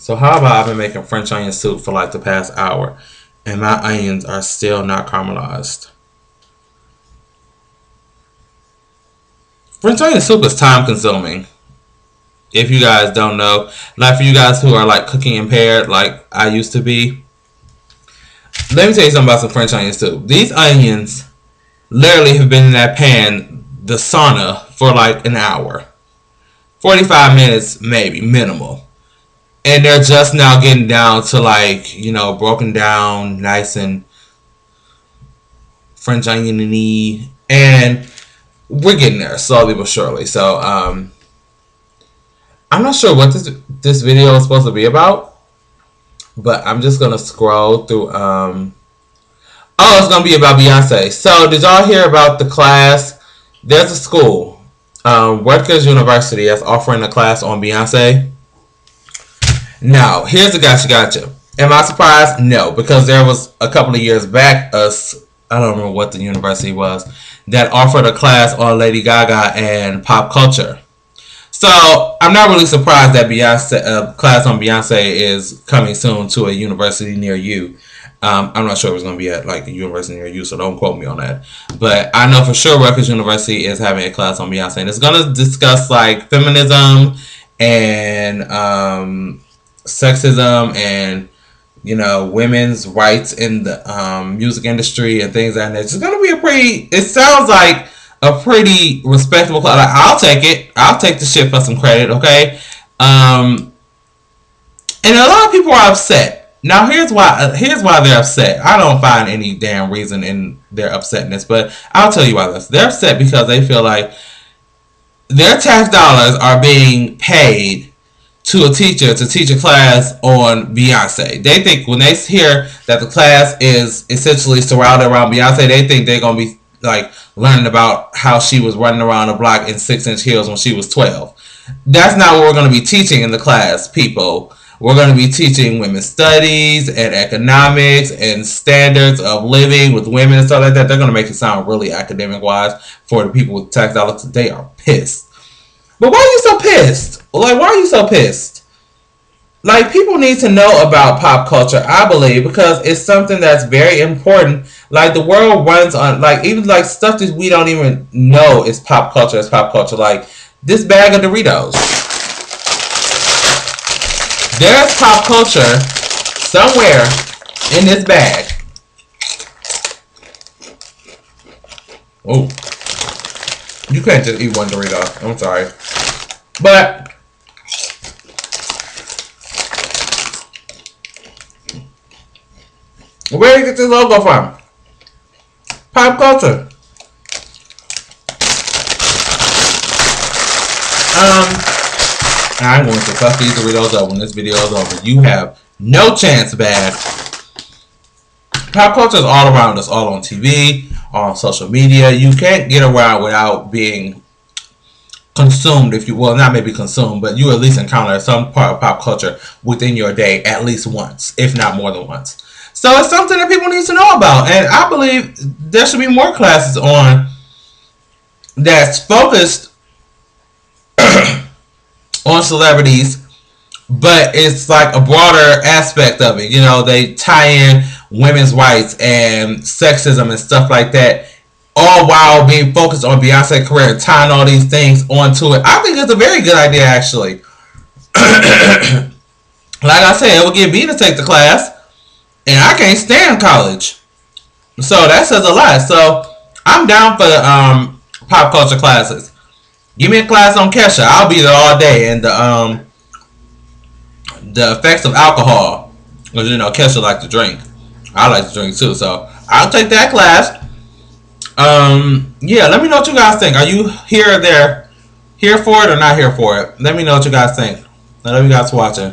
So how about I've been making French onion soup for like the past hour and my onions are still not caramelized. French onion soup is time consuming. If you guys don't know, like for you guys who are like cooking impaired like I used to be, let me tell you something about some French onion soup. These onions literally have been in that pan, the sauna, for like an hour. 45 minutes maybe, minimal and they're just now getting down to like you know broken down, nice and French oniony, and we're getting there slowly but surely. So um, I'm not sure what this this video is supposed to be about, but I'm just gonna scroll through. Um, oh, it's gonna be about Beyonce. So did y'all hear about the class? There's a school, um, Rutgers University, that's offering a class on Beyonce. Now, here's the gotcha gotcha. Am I surprised? No, because there was a couple of years back, us I don't remember what the university was that offered a class on Lady Gaga and pop culture. So I'm not really surprised that Beyonce a class on Beyonce is coming soon to a university near you. Um, I'm not sure if it's going to be at like a university near you, so don't quote me on that. But I know for sure Rutgers University is having a class on Beyonce, and it's going to discuss like feminism and um, sexism and you know women's rights in the um, music industry and things like that. It's to be a pretty. It sounds like a pretty respectable. Like, I'll take it. I'll take the shit for some credit. Okay. Um, and a lot of people are upset. Now here's why. Here's why they're upset. I don't find any damn reason in their upsetness, but I'll tell you why this. They're upset because they feel like their tax dollars are being paid to a teacher to teach a class on Beyonce. They think when they hear that the class is essentially surrounded around Beyonce, they think they're gonna be like learning about how she was running around the block in six inch heels when she was twelve. That's not what we're gonna be teaching in the class, people. We're going to be teaching women's studies and economics and standards of living with women and stuff like that. They're going to make it sound really academic wise for the people with tax dollars. They are pissed. But why are you so pissed? Like, why are you so pissed? Like, people need to know about pop culture, I believe, because it's something that's very important. Like, the world runs on, like, even like stuff that we don't even know is pop culture, is pop culture. Like, this bag of Doritos. There's pop culture somewhere in this bag. Oh. You can't just eat one Dorito. I'm sorry. But where do you get this logo from? Pop culture. Um, I'm going to fuck these Doritos up when this video is over. You have no chance, bad. Pop culture is all around us, all on TV, on social media. You can't get around without being consumed, if you will, not maybe consumed, but you at least encounter some part of pop culture within your day at least once, if not more than once. So it's something that people need to know about, and I believe there should be more classes on that's focused on celebrities, but it's like a broader aspect of it. You know, they tie in women's rights and sexism and stuff like that all while being focused on Beyonce's career tying all these things onto it. I think it's a very good idea, actually. like I said, it would get me to take the class, and I can't stand college. So that says a lot. So I'm down for um, pop culture classes. Give me a class on Kesha. I'll be there all day. And the um, the effects of alcohol. Because, you know, Kesha like to drink. I like to drink too. So I'll take that class. Um, yeah, let me know what you guys think. Are you here or there? Here for it or not here for it? Let me know what you guys think. I love you guys watching.